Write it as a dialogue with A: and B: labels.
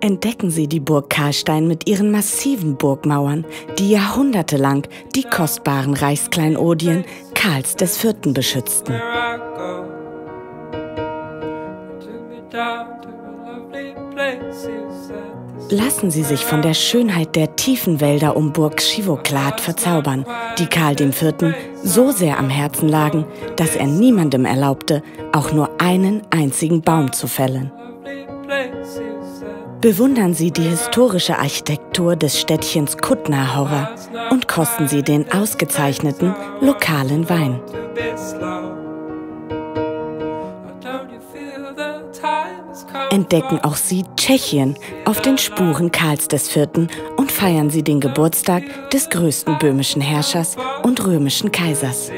A: Entdecken Sie die Burg Karlstein mit ihren massiven Burgmauern, die jahrhundertelang die kostbaren Reichskleinodien Karls Vierten beschützten. Lassen Sie sich von der Schönheit der tiefen Wälder um Burg Schivoklad verzaubern, die Karl IV. so sehr am Herzen lagen, dass er niemandem erlaubte, auch nur einen einzigen Baum zu fällen. Bewundern Sie die historische Architektur des Städtchens Kutna-Horror und kosten Sie den ausgezeichneten lokalen Wein. Entdecken auch Sie Tschechien auf den Spuren Karls IV. und feiern Sie den Geburtstag des größten böhmischen Herrschers und römischen Kaisers.